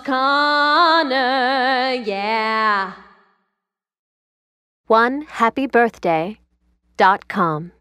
Connor, yeah. One happy birthday dot com.